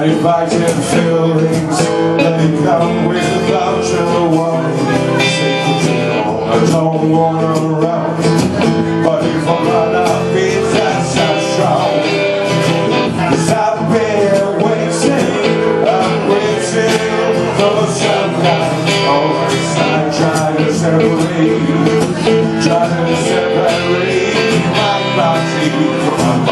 Not if I can feel things They come without your warning you. I don't want around But if I'm not up is that so strong Cause I've been waiting I'm waiting for sunlight Always I try to separate Try to separate my body from my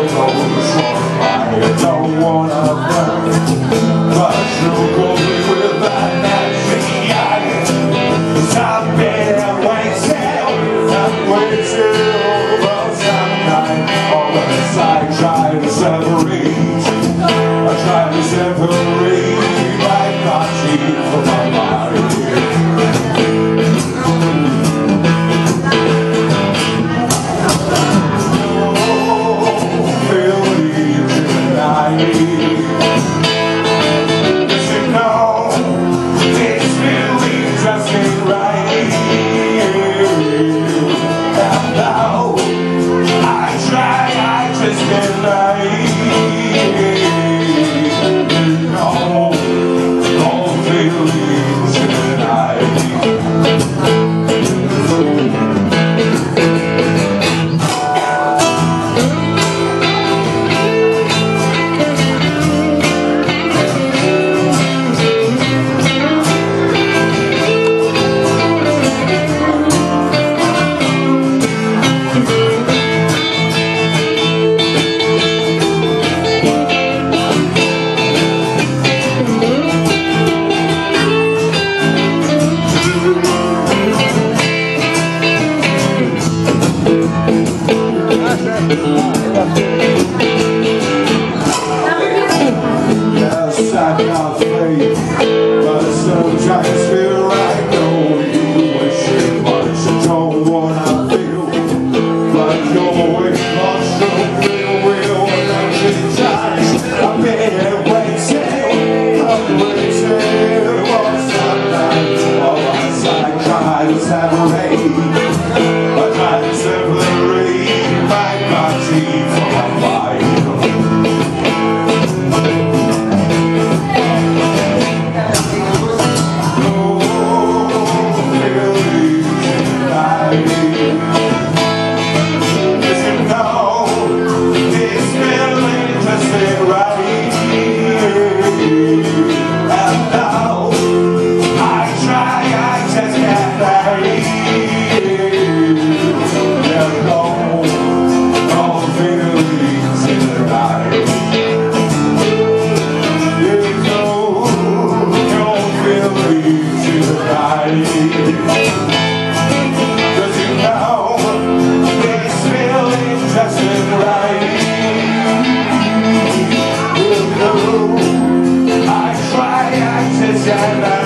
I don't wanna burn But you. go with that Stop wait till And wait till the sunlight All the side try to you. I've lost But sometimes feel like no you. Wish it much, it's don't want Yeah.